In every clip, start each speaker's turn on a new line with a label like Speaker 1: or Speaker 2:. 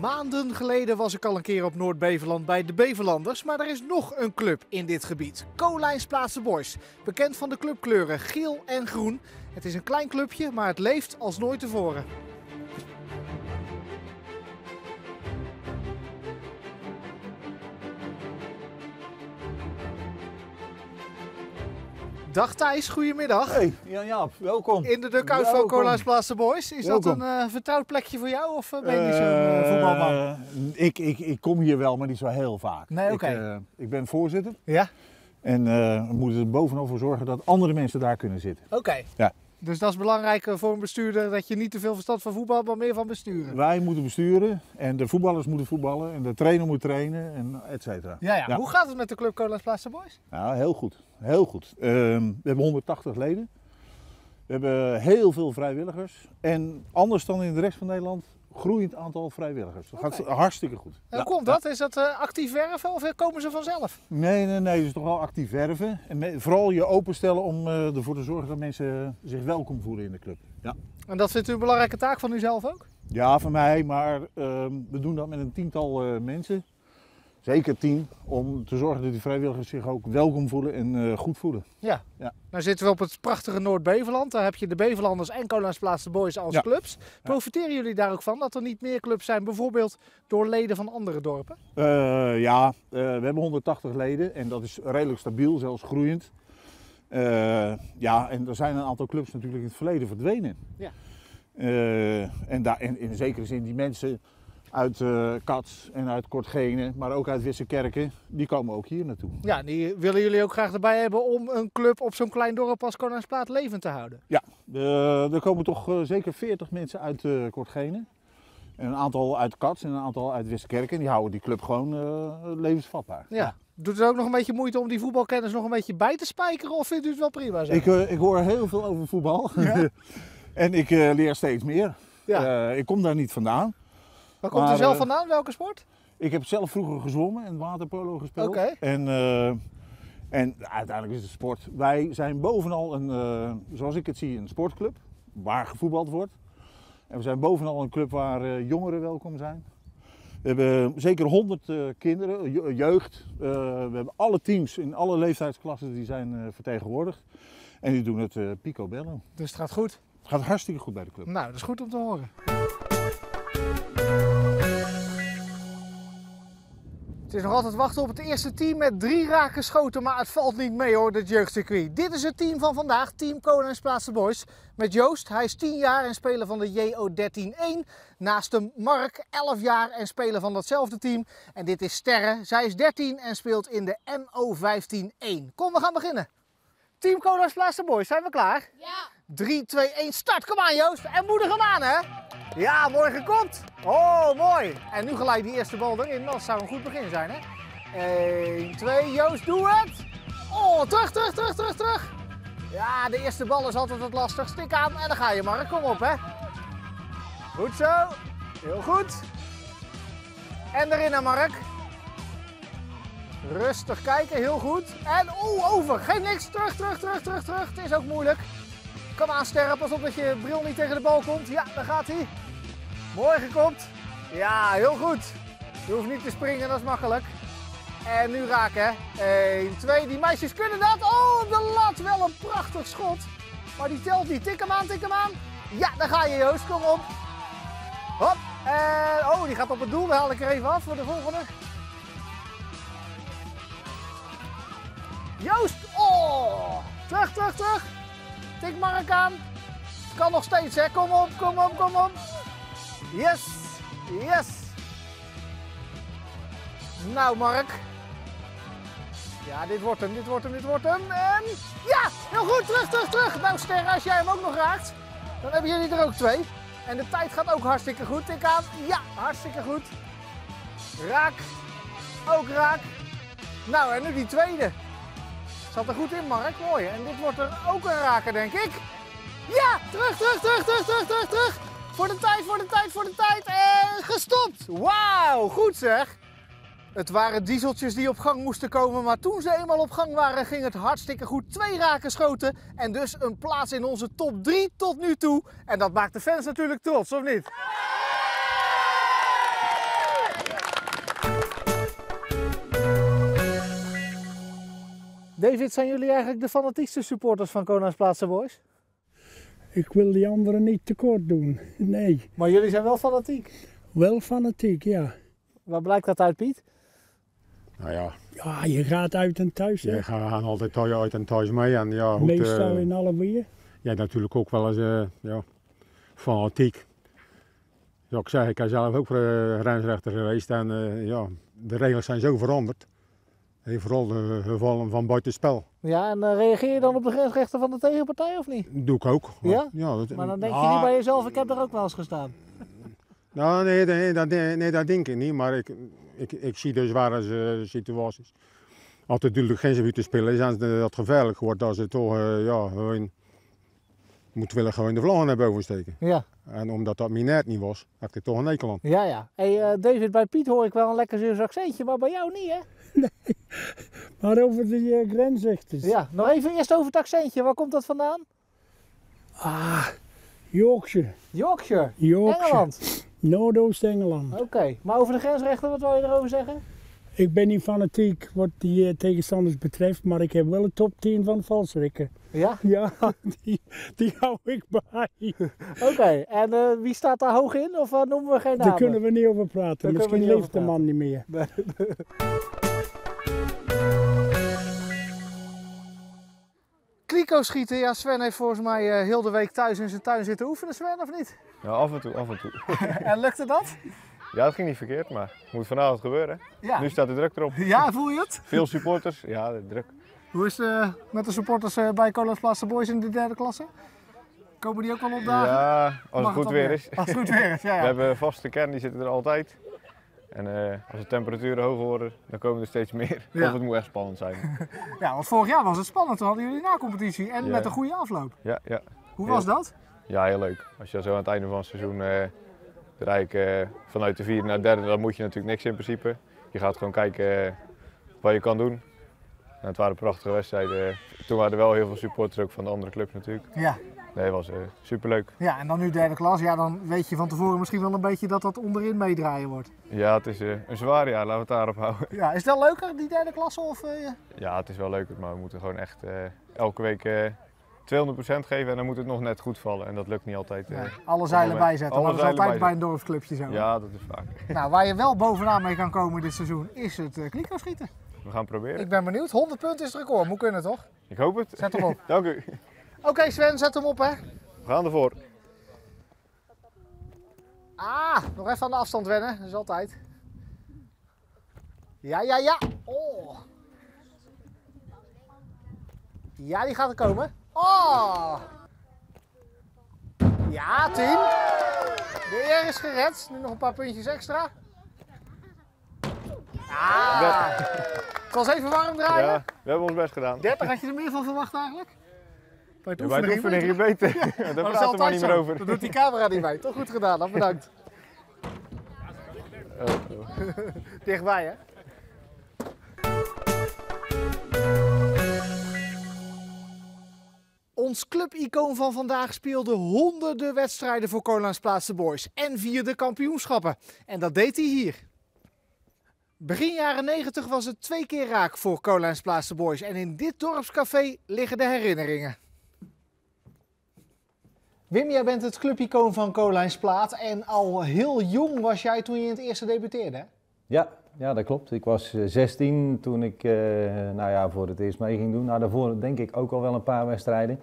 Speaker 1: Maanden geleden was ik al een keer op Noord-Beverland bij de Beverlanders, maar er is nog een club in dit gebied. Kolijnsplaatsen Boys, bekend van de clubkleuren geel en groen. Het is een klein clubje, maar het leeft als nooit tevoren. Dag Thijs, goedemiddag.
Speaker 2: Hey, Jan Jaap, welkom.
Speaker 1: In de dugout van
Speaker 2: Welkom.
Speaker 1: Kolijnsplaatsen Boys. Is dat een eh, vertrouwd plekje voor jou of eh, ben je niet zo'n eh, voetbalman?
Speaker 2: Ik, ik, ik kom hier wel, maar niet zo heel vaak.
Speaker 1: Nee, oké.
Speaker 2: Ik, ik ben voorzitter
Speaker 1: Ja,
Speaker 2: en we moeten er bovenal voor zorgen dat andere mensen daar kunnen zitten.
Speaker 1: oké.
Speaker 2: Ja.
Speaker 1: Dus dat is belangrijk eh, voor een bestuurder dat je niet te veel verstand van voetbal, maar meer van besturen.
Speaker 2: Wij moeten besturen en de voetballers moeten voetballen en de trainer moet trainen en et cetera.
Speaker 1: Ja, ja.
Speaker 2: Ja.
Speaker 1: Hoe gaat het met de club Kolijnsplaatsen Boys?
Speaker 2: Nou, heel goed. Heel goed. Ehm, we hebben 180 leden. We hebben heel veel vrijwilligers. En anders dan in de rest van Nederland, groeiend aantal vrijwilligers. Dat gaat hartstikke goed.
Speaker 1: Hoe komt dat? Is dat eh, actief werven of komen ze vanzelf?
Speaker 2: Nee, nee, nee. Het is toch wel actief werven. En me- vooral je openstellen om eh, ervoor te zorgen dat mensen zich welkom voelen in de club. Ja,
Speaker 1: En dat vindt u een belangrijke taak van u zelf ook?
Speaker 2: ja van mij, maar ehm, we doen dat met een tiental eh, mensen. Zeker tien, om te zorgen dat die vrijwilligers zich ook welkom voelen en eh, goed voelen.
Speaker 1: Ja.
Speaker 2: Ja.
Speaker 1: Nou zitten we op het prachtige Noord-Beverland. Daar heb je de Beverlanders en Kolijnsplaatsen Boys als
Speaker 2: Ja.
Speaker 1: clubs. Profiteren jullie daar ook van dat er niet meer clubs zijn, bijvoorbeeld door leden van andere dorpen?
Speaker 2: Eh, ja, eh, we hebben 180 leden en dat is redelijk stabiel, zelfs groeiend. Ja, en er zijn een aantal clubs natuurlijk in het verleden verdwenen.
Speaker 1: Ja.
Speaker 2: En, daar, en in zekere zin die mensen uit eh Kats en uit Kortgene, maar ook uit Wissekerken, die komen ook hier naartoe.
Speaker 1: Ja, die willen jullie ook graag erbij hebben om een club op zo'n klein dorp als Kolijnsplaat levend te houden.
Speaker 2: Ja, er komen toch eh, zeker 40 mensen uit eh Kortgene. En een aantal uit Kats en een aantal uit Wissekerken. Die houden die club gewoon levensvatbaar.
Speaker 1: Ja. Doet het ook nog een beetje moeite om die voetbalkennis nog een beetje bij te spijkeren of vindt u het wel prima zo?
Speaker 2: Ik, ik hoor heel veel over voetbal.
Speaker 1: Ja?
Speaker 2: en ik leer steeds meer.
Speaker 1: Ja.
Speaker 2: Ik kom daar niet vandaan.
Speaker 1: Waar komt u zelf
Speaker 2: eh,
Speaker 1: vandaan? Welke sport?
Speaker 2: Ik heb zelf vroeger gezwommen en waterpolo gespeeld.
Speaker 1: Oké.
Speaker 2: En, eh, en uiteindelijk is het sport. Wij zijn bovenal een, eh, zoals ik het zie, een sportclub waar gevoetbald wordt. En we zijn bovenal een club waar jongeren welkom zijn. We hebben zeker 100 eh, kinderen, je- jeugd. We hebben alle teams in alle leeftijdsklassen die zijn vertegenwoordigd. En die doen het eh picobello.
Speaker 1: Dus het gaat goed.
Speaker 2: Het gaat hartstikke goed bij de club.
Speaker 1: Nou, dat is goed om te horen. Het is nog altijd wachten op het eerste team met drie raken schoten, maar het valt niet mee hoor, dit jeugdcircuit. Dit is het team van vandaag, Team Koningsplaatsen Boys. Met Joost, hij is 10 jaar en speler van de JO13-1. Naast hem Mark, 11 jaar en speler van datzelfde team. En dit is Sterre, zij is 13 en speelt in de MO15-1. Kom, we gaan beginnen. Team Koningsplaatsen Boys, zijn we klaar?
Speaker 3: Ja.
Speaker 1: 3, 2, 1, start. Kom aan Joost. En moedig hem aan hè. Ja, mooi gekopt. Oh, mooi. En nu gelijk die eerste bal erin. Dat zou een goed begin zijn hè. 1, 2, Joost, doe het. Oh, terug, terug, terug, terug, terug. Ja, de eerste bal is altijd het lastig. Stik aan en dan ga je Mark. Kom op hè. Goed zo. Heel goed. En erin hè Mark. Rustig kijken, heel goed. En oeh, over. Geen niks. Terug, terug, terug, terug, terug. Het is ook moeilijk. Kom aan, Sterren. Pas op dat je bril niet tegen de bal komt. Ja, daar gaat hij. Mooi gekopt. Ja, heel goed. Je hoeft niet te springen, dat is makkelijk. En nu raken, hè. 1, 2. Die meisjes kunnen dat. Oh, de lat. Wel een prachtig schot. Maar die telt niet. Tik hem aan, tik hem aan. Ja, daar ga je, Joost. Kom op. Hop. En, oh, die gaat op het doel. Die haal ik er even af voor de volgende. Joost! Oh! Terug, terug, terug! Tik Mark aan. Kan nog steeds, hè? Kom op, kom op, kom op. Yes! Yes! Nou, Mark. Ja, dit wordt hem, dit wordt hem, dit wordt hem. En ja! Heel goed, terug, terug, terug. Nou, Sterren, als jij hem ook nog raakt, dan hebben jullie er ook twee. En de tijd gaat ook hartstikke goed. Tik aan. Ja, hartstikke goed. Raak. Ook raak. Nou, en nu die tweede. Zat er goed in, Mark. Mooi. En dit wordt er ook een raker, denk ik. Ja! Terug, terug, terug, terug, terug, terug, terug. Voor de tijd, voor de tijd, voor de tijd. En gestopt. Wauw, goed zeg. Het waren dieseltjes die op gang moesten komen, maar toen ze eenmaal op gang waren, ging het hartstikke goed. Twee raken schoten en dus een plaats in onze top 3 tot nu toe. En dat maakt de fans natuurlijk trots, of niet? David, zijn jullie eigenlijk de fanatiekste supporters van Kona's Plaatsen Boys?
Speaker 3: Ik wil die anderen niet tekort doen. Nee,
Speaker 1: Maar jullie zijn wel fanatiek.
Speaker 3: wel fanatiek, ja.
Speaker 1: Waar blijkt dat uit, Piet?
Speaker 4: Nou ja,
Speaker 3: Ja, je gaat uit en thuis. hè.
Speaker 4: je gaat altijd uit en thuis mee. En ja, goed,
Speaker 3: Meestal
Speaker 4: eh,
Speaker 3: in alle weer.
Speaker 4: jij natuurlijk ook wel eens eh, ja, fanatiek. Zoals ik zeg, ik ben zelf ook uh, grensrechter geweest en eh, ja, de regels zijn zo veranderd. En vooral de gevallen van buitenspel.
Speaker 1: Ja, en eh, reageer je dan op de grensrechten van de tegenpartij of niet?
Speaker 4: Dat doe ik ook.
Speaker 1: Ja?
Speaker 4: ja dat,
Speaker 1: Maar dan denk je
Speaker 4: Ah,
Speaker 1: niet bij jezelf, ik heb daar ook wel eens gestaan.
Speaker 4: Nou, nee, nee, dat, nee, nee, dat denk ik niet. Maar ik, ik, ik zie de zware eh, situaties. Als het natuurlijk geen gebied te spelen is, en dat gevaarlijk wordt, dat ze toch eh, ja, gewoon, moeten willen gewoon de vlag naar boven steken.
Speaker 1: Ja,
Speaker 4: En omdat dat minert niet was, had ik toch een aan.
Speaker 1: ja, ja. Hey, David, bij Piet hoor ik wel een lekker Zeeuws accentje, maar bij jou niet, hè?
Speaker 3: Maar over de eh, grensrechters.
Speaker 1: Ja, nog even eerst over het accentje. Waar komt dat vandaan?
Speaker 3: Ah, Yorkshire.
Speaker 1: Yorkshire.
Speaker 3: Yorkshire.
Speaker 1: Engeland.
Speaker 3: Noordoost-Engeland.
Speaker 1: Oké, maar over de grensrechten, wat wil je erover zeggen?
Speaker 3: Ik ben niet fanatiek wat die eh, tegenstanders betreft, maar ik heb wel een top 10 van valsrikken.
Speaker 1: Ja,
Speaker 3: Ja, die, die hou ik bij.
Speaker 1: oké. En eh, wie staat daar hoog in? Of eh, noemen we geen namen?
Speaker 3: Daar kunnen we niet over praten. Misschien leeft de man niet meer.
Speaker 1: Kliko schieten, ja Sven heeft volgens mij eh, heel de week thuis in zijn tuin zitten oefenen, Sven, of niet?
Speaker 5: Ja, af en toe, af en toe.
Speaker 1: en lukte dat?
Speaker 5: Ja, het ging niet verkeerd, maar het moet vanavond gebeuren.
Speaker 1: Ja.
Speaker 5: Nu staat de druk erop.
Speaker 1: Ja, voel je het?
Speaker 5: Veel supporters, ja, de druk.
Speaker 1: Hoe is het eh, met de supporters eh, bij Cola's Plaatsen Boys in de derde klasse? Komen die ook wel opdagen?
Speaker 5: Ja, als het goed weer is.
Speaker 1: Als het goed weer is, ja.
Speaker 5: We
Speaker 1: ja.
Speaker 5: hebben een vaste kern, die zitten er altijd. En eh, als de temperaturen hoger worden, dan komen er steeds meer.
Speaker 1: Ja.
Speaker 5: Of het moet echt spannend zijn.
Speaker 1: ja, want vorig jaar was het spannend. Toen hadden jullie na-competitie en
Speaker 5: Ja.
Speaker 1: met een goede afloop.
Speaker 5: Ja, ja.
Speaker 1: Hoe was dat?
Speaker 5: ja, heel leuk. Als je zo aan het einde van het seizoen eigenlijk, eh, vanuit de vierde naar de derde, dan moet je natuurlijk niks in principe. Je gaat gewoon kijken eh, wat je kan doen. En het waren prachtige wedstrijden. Toen waren er wel heel veel supporters ook van de andere clubs natuurlijk.
Speaker 1: Ja.
Speaker 5: Nee, was eh, superleuk.
Speaker 1: ja, en dan nu derde klas. Ja, dan weet je van tevoren misschien wel een beetje dat dat onderin meedraaien wordt.
Speaker 5: Ja, het is een zwaar jaar, laten we het daarop houden.
Speaker 1: Ja, is dat leuker, die derde klasse? Of,
Speaker 5: Ja, het is wel leuk, maar we moeten gewoon echt elke week 200% geven en dan moet het nog net goed vallen. En dat lukt niet altijd. eh.
Speaker 1: nee, alle zeilen bijzetten?
Speaker 5: alle zeilen
Speaker 1: altijd bij een dorpsclubje zo.
Speaker 5: Ja, dat is vaak.
Speaker 1: Nou, waar je wel bovenaan mee kan komen dit seizoen is het uh, kliko schieten.
Speaker 5: We gaan proberen.
Speaker 1: Ik ben benieuwd. 100 punten is het record. Moet kunnen toch?
Speaker 5: Ik hoop het.
Speaker 1: Zet hem op.
Speaker 5: Dank u.
Speaker 1: Oké Sven, zet hem op hè.
Speaker 5: We gaan ervoor.
Speaker 1: Ah, nog even aan de afstand wennen. Dat is altijd. Ja, ja, ja. Oh. Ja, die gaat er komen. Oh. Ja, 10. De eer is gered. Nu nog een paar puntjes extra. Ah. Het was even warm draaien.
Speaker 5: Ja, we hebben ons best gedaan.
Speaker 1: 30 had je er meer van verwacht eigenlijk? Bij het
Speaker 5: Ja, bij
Speaker 1: oefenen het
Speaker 5: beter. Daar
Speaker 1: dat
Speaker 5: praten we maar niet meer over.
Speaker 1: Dat doet die camera niet bij. Toch goed gedaan, dan bedankt.
Speaker 5: Oh, oh.
Speaker 1: Dichtbij hè? Ons clubicoon van vandaag speelde honderden wedstrijden voor Cola's Plaatsen Boys en vierde kampioenschappen. En dat deed hij hier. Begin jaren 90 was het twee keer raak voor Cola's Plaatsen Boys en in dit dorpscafé liggen de herinneringen. Wim, jij bent het clubicoon van Cola's Plaat en al heel jong was jij toen je in het eerste debuteerde.
Speaker 6: Ja, ja, dat klopt. Ik was eh, 16 toen ik eh, nou ja, voor het eerst mee ging doen. Nou, daarvoor denk ik ook al wel een paar wedstrijden.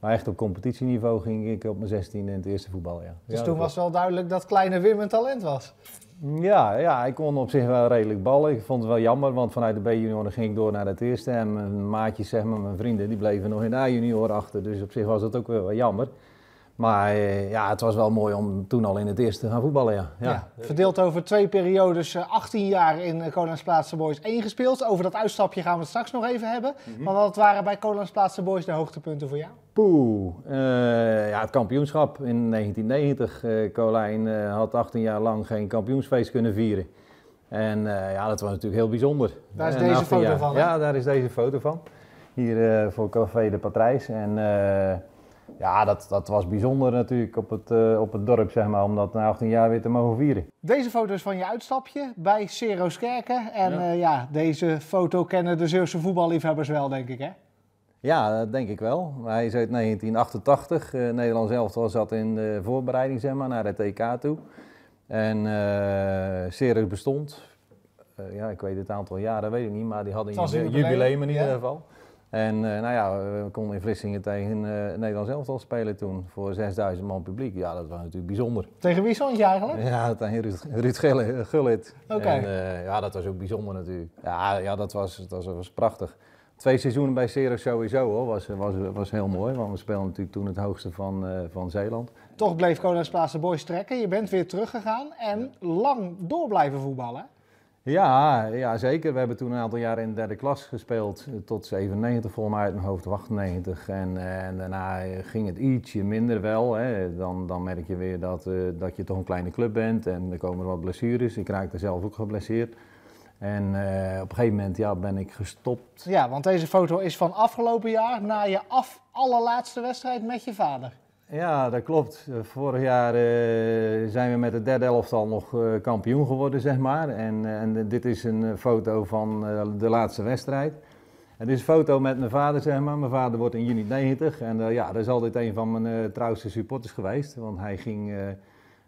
Speaker 6: Maar echt op competitieniveau ging ik op mijn 16 in het eerste voetbal. Ja.
Speaker 1: Dus
Speaker 6: ja,
Speaker 1: toen was wel duidelijk dat kleine Wim een talent was.
Speaker 6: Ja, ja, ik kon op zich wel redelijk ballen. Ik vond het wel jammer, want vanuit de B-junioren ging ik door naar het eerste. En mijn maatjes, zeg maar, mijn vrienden, die bleven nog in de A-junior achter. Dus op zich was dat ook wel jammer. Maar eh, ja, het was wel mooi om toen al in het eerste te gaan voetballen, ja.
Speaker 1: Ja.
Speaker 6: ja.
Speaker 1: Verdeeld over twee periodes, eh, 18 jaar in uh, Colans Plaatsen Boys 1 gespeeld. Over dat uitstapje gaan we het straks nog even hebben. Maar wat waren bij Colans Plaatsen Boys de hoogtepunten voor jou?
Speaker 6: Poeh, eh, ja, het kampioenschap in 1990. eh Colijn eh, had 18 jaar lang geen kampioensfeest kunnen vieren. En eh, ja, dat was natuurlijk heel bijzonder.
Speaker 1: Daar is
Speaker 6: En
Speaker 1: deze
Speaker 6: 18
Speaker 1: foto
Speaker 6: jaar-
Speaker 1: van, hè?
Speaker 6: Ja, daar is deze foto van. Hier eh, voor Café de Patrijs. En eh, ja, dat, dat was bijzonder natuurlijk op het, eh, op het dorp, zeg maar, om dat na 18 jaar weer te mogen vieren.
Speaker 1: Deze foto is van je uitstapje bij Cero's Kerken. En
Speaker 6: Ja.
Speaker 1: ja. ja, deze foto kennen de Zeeuwse voetballiefhebbers wel, denk ik, hè?
Speaker 6: Ja, dat denk ik wel. Hij is uit 1988. Eh Nederland zelf was zat in de voorbereiding zeg maar, naar het EK toe. En eh Ceres bestond. Eh, ja, ik weet het aantal jaren, weet ik niet, maar die hadden een jubileum, in ieder
Speaker 1: ja.
Speaker 6: En eh, nou ja, we konden in Vlissingen tegen eh Nederland zelf al spelen toen voor 6000 man publiek. Ja, dat was natuurlijk bijzonder.
Speaker 1: Tegen wie stond je eigenlijk?
Speaker 6: Ja, tegen Ruud, Ruud Gullit-.
Speaker 1: Oké.
Speaker 6: Eh, ja, dat was ook bijzonder natuurlijk. Ja, ja dat, was, dat was, was prachtig. Twee seizoenen bij Ceres sowieso hoor, was, was, was heel mooi. Want we speelden natuurlijk toen het hoogste van, van Zeeland.
Speaker 1: Toch bleef Koningsplaatsen Boys trekken. Je bent weer teruggegaan en lang door blijven voetballen.
Speaker 6: Ja, ja, zeker. We hebben toen een aantal jaren in de derde klas gespeeld. Tot 97 volgens mij uit mijn hoofd, of 98. En, en daarna ging het ietsje minder wel. Hè. Dan, dan merk je weer dat, eh, dat je toch een kleine club bent. En er komen wat blessures. Ik raakte zelf ook geblesseerd. En eh, op een gegeven moment ja, ben ik gestopt.
Speaker 1: Ja, want deze foto is van afgelopen jaar na je af allerlaatste wedstrijd met je vader.
Speaker 6: Ja, dat klopt. Vorig jaar eh, zijn we met het derde elftal nog eh, kampioen geworden, zeg maar. En, eh, en dit is een foto van de laatste wedstrijd. Het is een foto met mijn vader, zeg maar. Mijn vader wordt in juni 90. En ja, dat is altijd een van mijn trouwste supporters geweest. Want hij ging...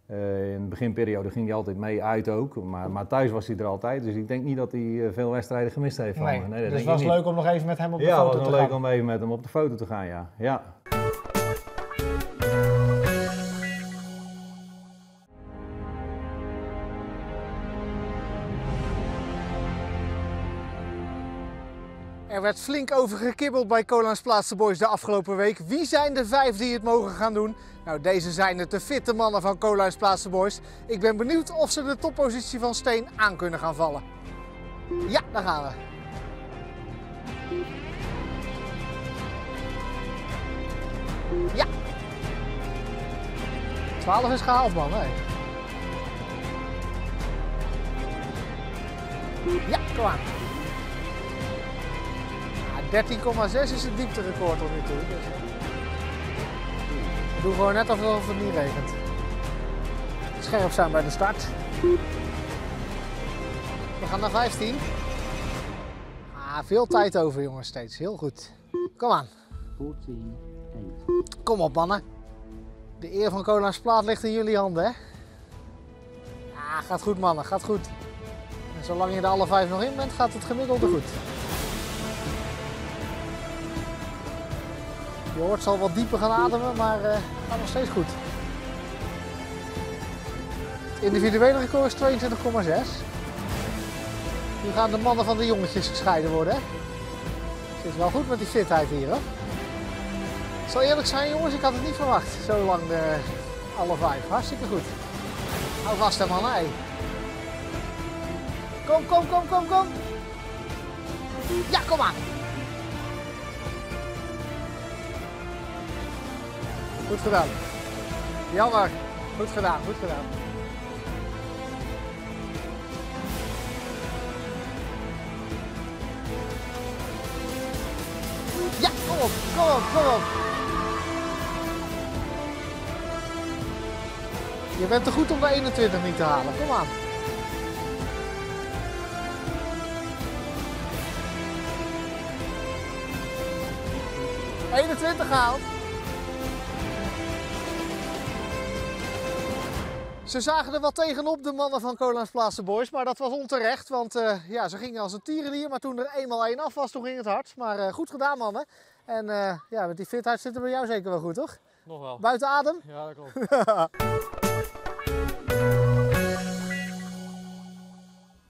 Speaker 6: in de beginperiode ging hij altijd mee uit ook, maar, maar thuis was hij er altijd. Dus ik denk niet dat hij veel wedstrijden gemist heeft van
Speaker 1: Nee,
Speaker 6: me. dat
Speaker 1: dus het was
Speaker 6: niet.
Speaker 1: leuk om nog even met hem op de
Speaker 6: Ja, het
Speaker 1: foto
Speaker 6: was
Speaker 1: te
Speaker 6: wel leuk
Speaker 1: gaan.
Speaker 6: om even met hem op de foto te gaan, ja. ja.
Speaker 1: Er werd flink over gekibbeld bij Colans Plaatsen Boys de afgelopen week. Wie zijn de vijf die het mogen gaan doen? Nou, deze zijn het de fitte mannen van Colans Plaatsen Boys. Ik ben benieuwd of ze de toppositie van Steen aan kunnen gaan vallen. Ja, daar gaan we. Ja. 12 is gehaald, man. Hè? Ja, kom aan. Ja, 13,6 is het diepterecord tot nu toe. We doen gewoon net alsof het niet regent. Scherp zijn bij de start. We gaan naar 15. Ah, veel tijd over jongens steeds. Heel goed. Kom aan.
Speaker 7: 14, 8.
Speaker 1: Kom op mannen. De eer van Cola's Plaat ligt in jullie handen hè. Ja, gaat goed mannen. Gaat goed. En zolang je er alle vijf nog in bent, gaat het gemiddelde goed. Je hoort zal wat dieper gaan ademen, maar eh gaat nog steeds goed. Het individuele record is 22,6. Nu gaan de mannen van de jongetjes gescheiden worden. Hè? Zit wel goed met die fitheid hier hoor. Ik zal eerlijk zijn jongens, ik had het niet verwacht. Zo lang de, alle vijf. Hartstikke goed. Hou vast hè man. Hey. Kom, kom, kom, kom, kom. Ja, kom aan. Goed gedaan. Jammer. Goed gedaan, goed gedaan. Ja, kom op, kom op, kom op. Je bent te goed om de 21 niet te halen. Kom aan. ...21 gehaald. Ze zagen er wat tegenop, de mannen van Cola's Plaatsen Boys. Maar dat was onterecht, want eh, ja, ze gingen als een tierenlier. Maar toen er eenmaal één af was, toen ging het hard. Maar eh, goed gedaan, mannen. En eh, ja, met die fitheid zit er bij jou zeker wel goed, toch?
Speaker 8: Nog wel.
Speaker 1: Buiten adem?
Speaker 8: Ja, dat klopt.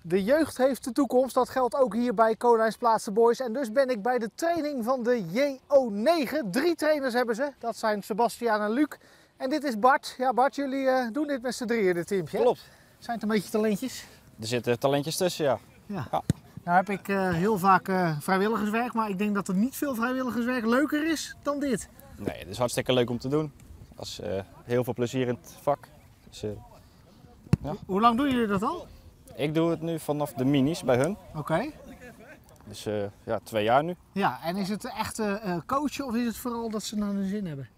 Speaker 1: De jeugd heeft de toekomst, dat geldt ook hier bij Kolijns Plaatsen Boys. En dus ben ik bij de training van de JO9. Drie trainers hebben ze, dat zijn Sebastiaan en Luc. En dit is Bart. Ja Bart, jullie eh, doen dit met z'n drieën, dit teampje.
Speaker 8: Klopt.
Speaker 1: Zijn het een beetje talentjes?
Speaker 8: Er zitten talentjes tussen, ja.
Speaker 1: Nou heb ik eh, heel vaak eh, vrijwilligerswerk, maar ik denk dat er niet veel vrijwilligerswerk leuker is dan dit.
Speaker 8: Nee, het is hartstikke leuk om te doen. Dat is heel veel plezier in het vak. Dus, eh,
Speaker 1: Hoe lang doen jullie dat al?
Speaker 8: Ik doe het nu vanaf de minis bij hun.
Speaker 1: Oké.
Speaker 8: Dus ja, twee jaar nu.
Speaker 1: Ja, en is het echt coachen of is het vooral dat ze nou een zin hebben?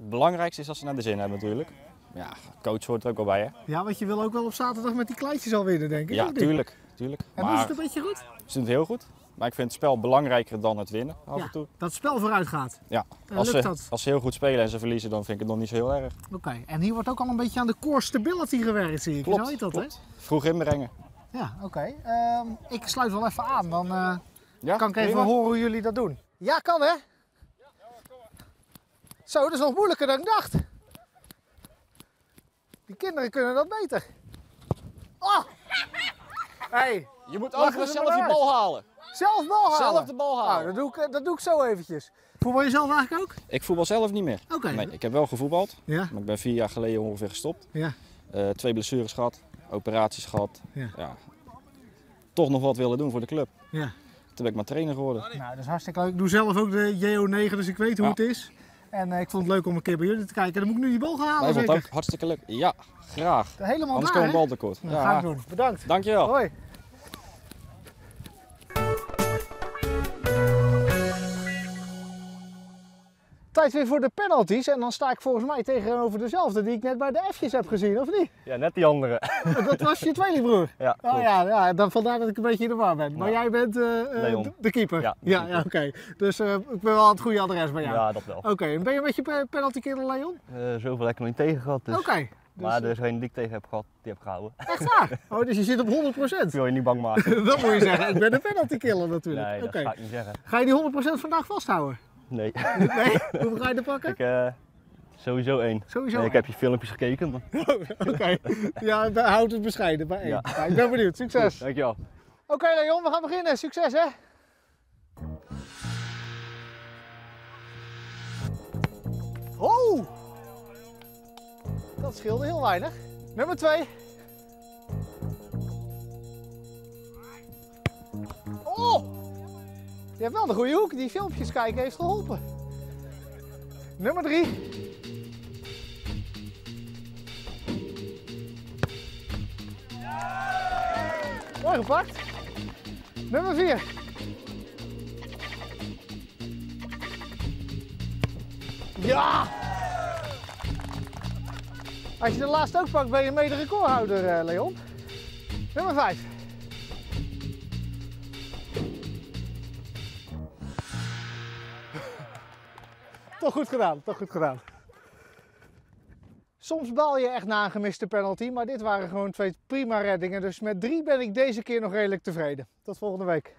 Speaker 8: Het belangrijkste is dat ze naar de zin hebben natuurlijk. Ja, coach hoort er ook wel bij hè.
Speaker 1: Ja, want je wil ook wel op zaterdag met die kleintjes al winnen, denk ik.
Speaker 8: Ja, tuurlijk. tuurlijk.
Speaker 1: En
Speaker 8: Maar
Speaker 1: het een beetje goed?
Speaker 8: ze doen het heel goed. Maar ik vind het spel belangrijker dan het winnen af
Speaker 1: Ja.
Speaker 8: en toe.
Speaker 1: Dat het spel vooruit gaat.
Speaker 8: Ja,
Speaker 1: En
Speaker 8: als
Speaker 1: lukt
Speaker 8: ze,
Speaker 1: dat?
Speaker 8: als ze heel goed spelen en ze verliezen, dan vind ik het nog niet zo heel erg.
Speaker 1: Oké, en hier wordt ook al een beetje aan de core stability gewerkt, zie ik.
Speaker 8: Klopt,
Speaker 1: Zo heet dat,
Speaker 8: klopt. Vroeg inbrengen.
Speaker 1: hè? Ja, oké. Ehm, ik sluit wel even aan, dan eh,
Speaker 8: Ja,
Speaker 1: kan ik even horen hoe jullie dat doen. Ja, kan hè? Zo, dat is nog moeilijker dan ik dacht. Die kinderen kunnen dat beter. Oh! Hey,
Speaker 8: Je moet overigens
Speaker 1: ze
Speaker 8: zelf je bal halen.
Speaker 1: zelf bal halen.
Speaker 8: Zelf de bal
Speaker 1: Nou,
Speaker 8: halen.
Speaker 1: dat doe, ik, eh, dat doe ik zo eventjes. Voetbal je zelf eigenlijk ook?
Speaker 8: Ik voetbal zelf niet meer.
Speaker 1: Oké.
Speaker 8: Nee, ik heb wel gevoetbald,
Speaker 1: Ja,
Speaker 8: maar ik ben vier jaar geleden ongeveer gestopt.
Speaker 1: ja.
Speaker 8: Eh, twee blessures gehad, operaties gehad.
Speaker 1: Ja.
Speaker 8: Toch nog wat willen doen voor de club.
Speaker 1: Ja.
Speaker 8: Toen ben ik maar trainer geworden.
Speaker 1: Nou, dat is hartstikke leuk. Ik doe zelf ook de JO9, dus ik weet hoe
Speaker 8: Ja.
Speaker 1: het is. En eh, ik vond het leuk om een keer bij jullie te kijken. Dan moet ik nu die bal gaan halen,
Speaker 8: Wij vonden het ook hartstikke leuk. Ja, graag.
Speaker 1: Helemaal
Speaker 8: Anders
Speaker 1: daar,
Speaker 8: komen we bal tekort.
Speaker 1: Nou, ga ik
Speaker 8: Ja,
Speaker 1: doen. Bedankt.
Speaker 8: dankjewel.
Speaker 1: Hoi. Tijd weer voor de penalties. En dan sta ik volgens mij tegenover dezelfde die ik net bij de F'jes heb gezien, of niet?
Speaker 9: Ja, net die andere.
Speaker 1: Dat was je tweelingbroer.
Speaker 9: Ja,
Speaker 1: Oh ja, ja, dan vandaar dat ik een beetje in de war ben. Maar
Speaker 9: Ja.
Speaker 1: jij bent eh, eh,
Speaker 9: Leon.
Speaker 1: de- keeper?
Speaker 9: Ja, de
Speaker 1: ja, ja, oké. Dus eh, ik ben wel aan het goede adres bij jou.
Speaker 9: Ja, dat wel.
Speaker 1: Oké, en ben je met je pe- penalty killer, Leon?
Speaker 9: Eh, zoveel heb ik nog niet tegen gehad. Dus.
Speaker 1: Oké. Dus,
Speaker 9: maar
Speaker 1: eh,
Speaker 9: degene die ik tegen heb gehad, die heb ik gehouden.
Speaker 1: Echt waar? Oh, dus je zit op 100%.
Speaker 9: Ik wil je niet bang maken.
Speaker 1: dat moet je zeggen. Ik ben de penalty killer natuurlijk.
Speaker 9: Nee, dat
Speaker 1: Oké.
Speaker 9: ga ik niet zeggen.
Speaker 1: Ga je die 100% vandaag vasthouden?
Speaker 9: Nee.
Speaker 1: Nee? Hoeveel ga je er pakken?
Speaker 9: ik, eh, sowieso één.
Speaker 1: Sowieso
Speaker 9: Nee, ik heb je filmpjes gekeken. maar-
Speaker 1: Oké. Ja, be- houd het bescheiden bij één.
Speaker 9: Ja.
Speaker 1: Ja, ik ben benieuwd. Succes.
Speaker 9: Dankjewel.
Speaker 1: Oké Leon, we gaan beginnen. Succes hè. Oh! Dat scheelde heel weinig. Nummer 2. Je hebt wel de goede hoek. Die filmpjes kijken heeft geholpen. Nummer 3. Mooi gepakt. Nummer 4. Ja! Als je de laatste ook pakt, ben je mede recordhouder, eh, Leon. Nummer 5. Toch goed gedaan, toch goed gedaan. Soms baal je echt na een gemiste penalty, maar dit waren gewoon twee prima reddingen. Dus met drie ben ik deze keer nog redelijk tevreden. Tot volgende week.